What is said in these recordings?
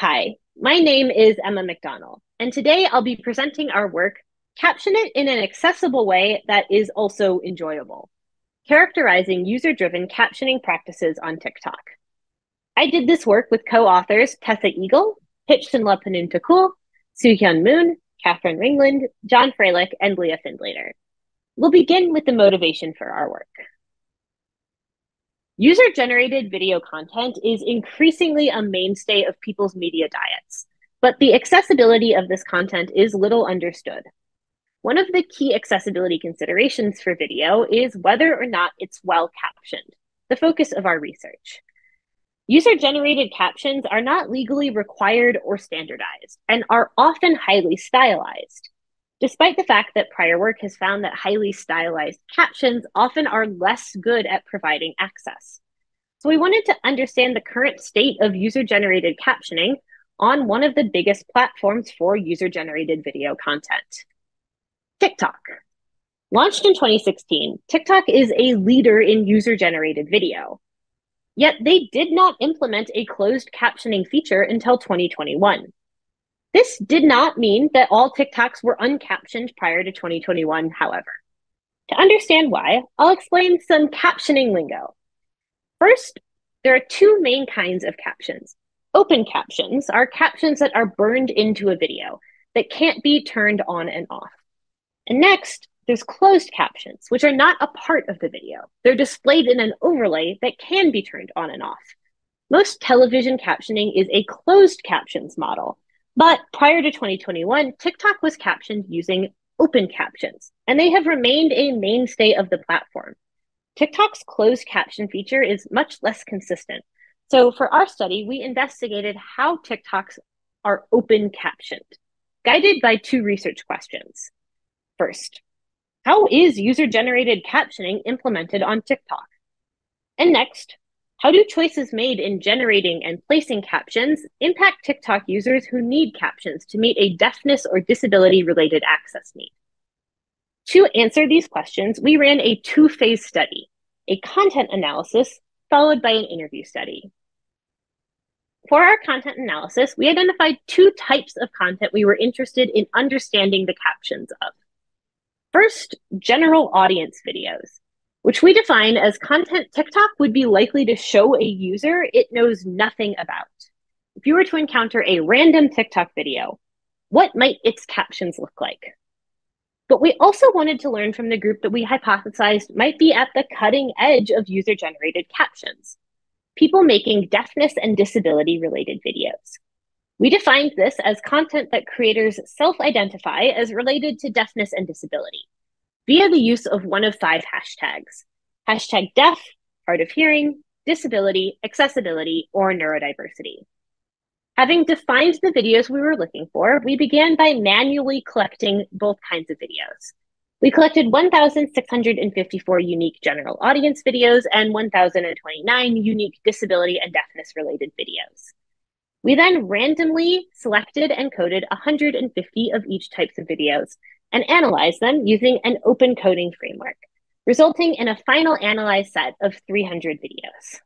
Hi, my name is Emma McDonnell, and today I'll be presenting our work, Caption It in an Accessible Way That Is Also Enjoyable, characterizing user-driven captioning practices on TikTok. I did this work with co-authors Tessa Eagle, Pitch Sinlapanuntakul, Soo-Hyun Moon, Kathryn Ringland, Jon Froehlich, and Leah Findlater. We'll begin with the motivation for our work. User generated video content is increasingly a mainstay of people's media diets, but the accessibility of this content is little understood. One of the key accessibility considerations for video is whether or not it's well captioned, the focus of our research. User generated captions are not legally required or standardized and are often highly stylized despite the fact that prior work has found that highly stylized captions often are less good at providing access. So we wanted to understand the current state of user-generated captioning on one of the biggest platforms for user-generated video content, TikTok. Launched in 2016, TikTok is a leader in user-generated video. Yet they did not implement a closed captioning feature until 2021. This did not mean that all TikToks were uncaptioned prior to 2021, however. To understand why, I'll explain some captioning lingo. First, there are two main kinds of captions. Open captions are captions that are burned into a video that can't be turned on and off. And next, there's closed captions, which are not a part of the video. They're displayed in an overlay that can be turned on and off. Most television captioning is a closed captions model, but prior to 2021, TikTok was captioned using open captions, and they have remained a mainstay of the platform. TikTok's closed caption feature is much less consistent. So for our study, we investigated how TikToks are open captioned, guided by two research questions. First, how is user generated captioning implemented on TikTok? And next, how do choices made in generating and placing captions impact TikTok users who need captions to meet a deafness or disability related access need? To answer these questions, we ran a two phase study a content analysis followed by an interview study. For our content analysis, we identified two types of content we were interested in understanding the captions of. First, general audience videos which we define as content TikTok would be likely to show a user it knows nothing about. If you were to encounter a random TikTok video, what might its captions look like? But we also wanted to learn from the group that we hypothesized might be at the cutting edge of user generated captions people making deafness and disability related videos. We defined this as content that creators self identify as related to deafness and disability via the use of one of five hashtags hashtag deaf, hard of hearing, disability, accessibility, or neurodiversity. Having defined the videos we were looking for, we began by manually collecting both kinds of videos. We collected 1,654 unique general audience videos and 1,029 unique disability and deafness related videos. We then randomly selected and coded 150 of each types of videos and analyze them using an open coding framework, resulting in a final analyzed set of 300 videos.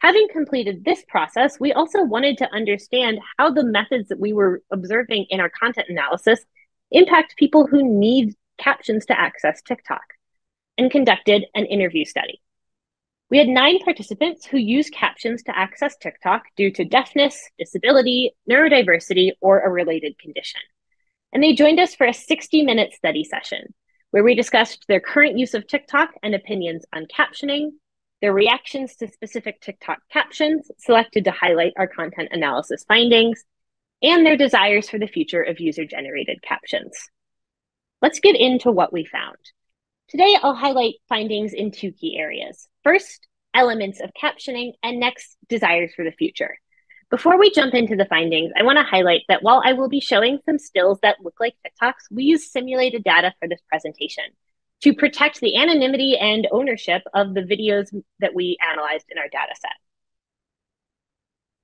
Having completed this process, we also wanted to understand how the methods that we were observing in our content analysis impact people who need captions to access TikTok, and conducted an interview study. We had nine participants who used captions to access TikTok due to deafness, disability, neurodiversity, or a related condition and they joined us for a 60 minute study session where we discussed their current use of TikTok and opinions on captioning, their reactions to specific TikTok captions selected to highlight our content analysis findings, and their desires for the future of user generated captions. Let's get into what we found. Today, I'll highlight findings in two key areas. First, elements of captioning, and next, desires for the future. Before we jump into the findings, I want to highlight that while I will be showing some stills that look like TikToks, we use simulated data for this presentation to protect the anonymity and ownership of the videos that we analyzed in our data set.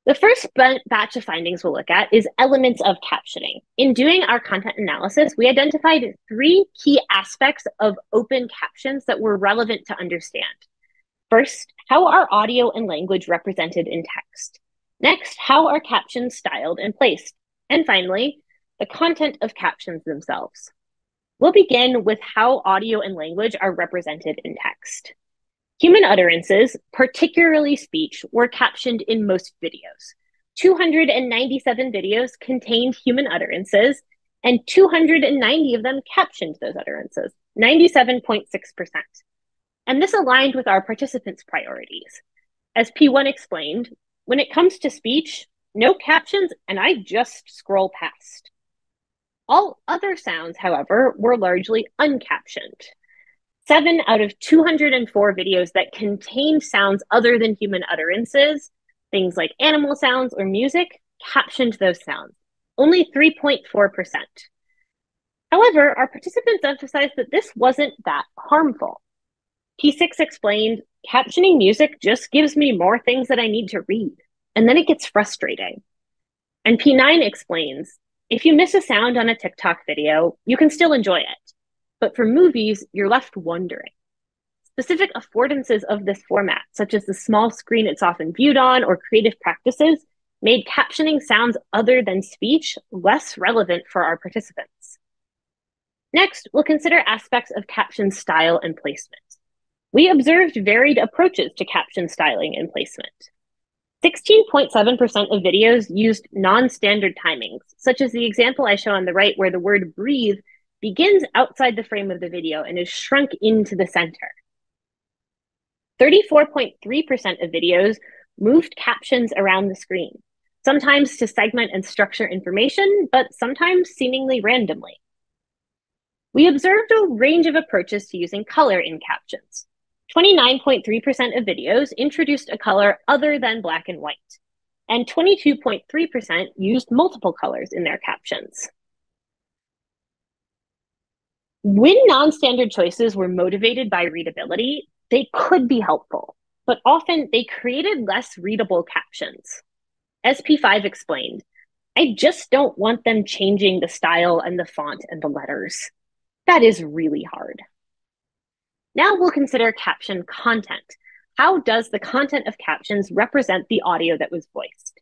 The first batch of findings we'll look at is elements of captioning. In doing our content analysis, we identified three key aspects of open captions that were relevant to understand. First, how are audio and language represented in text? Next, how are captions styled and placed? And finally, the content of captions themselves. We'll begin with how audio and language are represented in text. Human utterances, particularly speech, were captioned in most videos. 297 videos contained human utterances, and 290 of them captioned those utterances, 97.6%. And this aligned with our participants' priorities. As P1 explained, when it comes to speech, no captions, and I just scroll past. All other sounds, however, were largely uncaptioned. Seven out of 204 videos that contained sounds other than human utterances, things like animal sounds or music, captioned those sounds, only 3.4%. However, our participants emphasized that this wasn't that harmful. P6 explained captioning music just gives me more things that I need to read, and then it gets frustrating. And P9 explains if you miss a sound on a TikTok video, you can still enjoy it. But for movies, you're left wondering. Specific affordances of this format, such as the small screen it's often viewed on or creative practices, made captioning sounds other than speech less relevant for our participants. Next, we'll consider aspects of caption style and placement. We observed varied approaches to caption styling and placement. 16.7% of videos used non-standard timings, such as the example I show on the right where the word breathe begins outside the frame of the video and is shrunk into the center. 34.3% of videos moved captions around the screen, sometimes to segment and structure information, but sometimes seemingly randomly. We observed a range of approaches to using color in captions. 29.3% of videos introduced a color other than black and white, and 22.3% used multiple colors in their captions. When non-standard choices were motivated by readability, they could be helpful, but often they created less readable captions. As P5 explained, I just don't want them changing the style and the font and the letters. That is really hard. Now we'll consider caption content. How does the content of captions represent the audio that was voiced?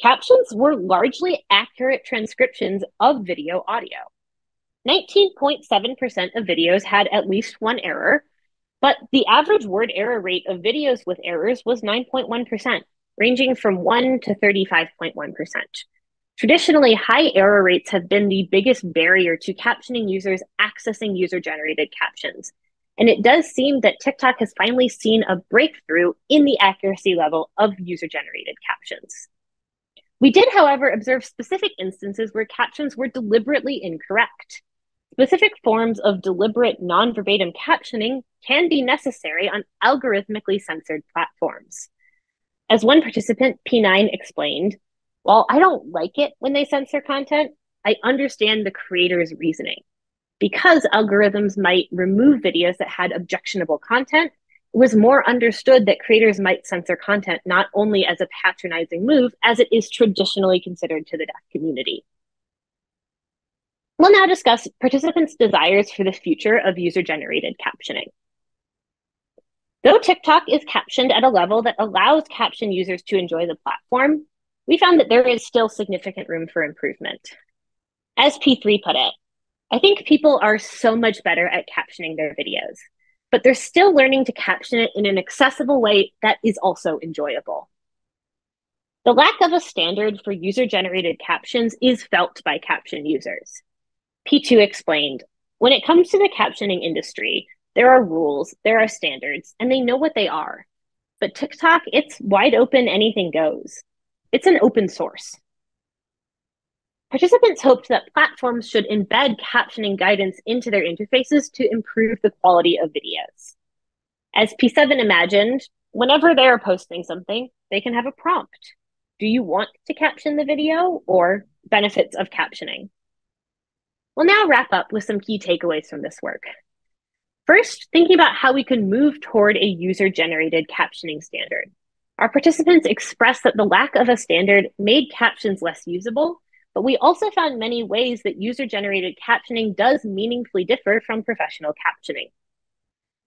Captions were largely accurate transcriptions of video audio. 19.7% of videos had at least one error, but the average word error rate of videos with errors was 9.1%, ranging from 1 to 35.1%. Traditionally, high error rates have been the biggest barrier to captioning users accessing user generated captions, and it does seem that TikTok has finally seen a breakthrough in the accuracy level of user generated captions. We did, however, observe specific instances where captions were deliberately incorrect. Specific forms of deliberate non verbatim captioning can be necessary on algorithmically censored platforms. As one participant, P9, explained, while I don't like it when they censor content, I understand the creator's reasoning because algorithms might remove videos that had objectionable content, it was more understood that creators might censor content not only as a patronizing move, as it is traditionally considered to the deaf community. We'll now discuss participants' desires for the future of user generated captioning. Though TikTok is captioned at a level that allows caption users to enjoy the platform, we found that there is still significant room for improvement. As P3 put it, I think people are so much better at captioning their videos, but they're still learning to caption it in an accessible way that is also enjoyable. The lack of a standard for user generated captions is felt by caption users. P2 explained when it comes to the captioning industry, there are rules, there are standards, and they know what they are. But TikTok, it's wide open, anything goes. It's an open source. Participants hoped that platforms should embed captioning guidance into their interfaces to improve the quality of videos. As P7 imagined, whenever they're posting something, they can have a prompt. Do you want to caption the video or benefits of captioning? We'll now wrap up with some key takeaways from this work. First, thinking about how we can move toward a user generated captioning standard. Our participants expressed that the lack of a standard made captions less usable but we also found many ways that user generated captioning does meaningfully differ from professional captioning.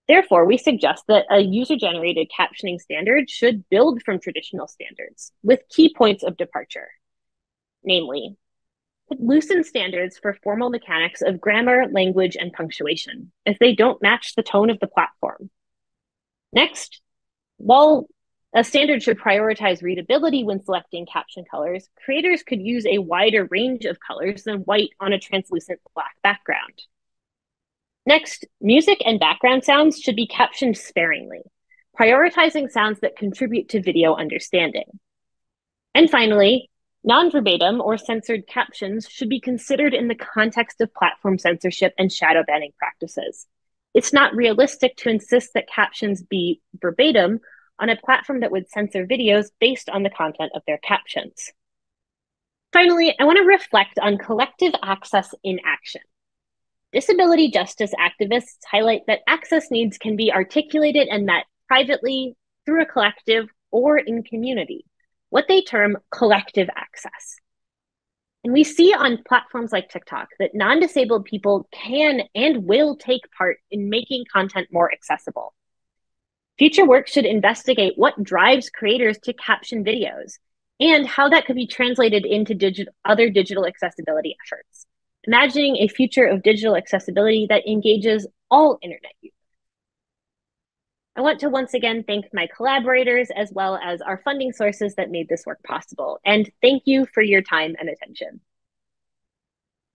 Therefore, we suggest that a user-generated captioning standard should build from traditional standards with key points of departure. Namely, loosen standards for formal mechanics of grammar, language, and punctuation, as they don't match the tone of the platform. Next, while a standard should prioritize readability when selecting caption colors, creators could use a wider range of colors than white on a translucent black background. Next, music and background sounds should be captioned sparingly, prioritizing sounds that contribute to video understanding. And finally, non-verbatim or censored captions should be considered in the context of platform censorship and shadow banning practices. It's not realistic to insist that captions be verbatim on a platform that would censor videos based on the content of their captions. Finally, I want to reflect on collective access in action. Disability justice activists highlight that access needs can be articulated and met privately through a collective or in community, what they term collective access. And we see on platforms like TikTok that non disabled people can and will take part in making content more accessible. Future work should investigate what drives creators to caption videos and how that could be translated into digi- other digital accessibility efforts imagining a future of digital accessibility that engages all internet users. I want to once again thank my collaborators as well as our funding sources that made this work possible. And thank you for your time and attention.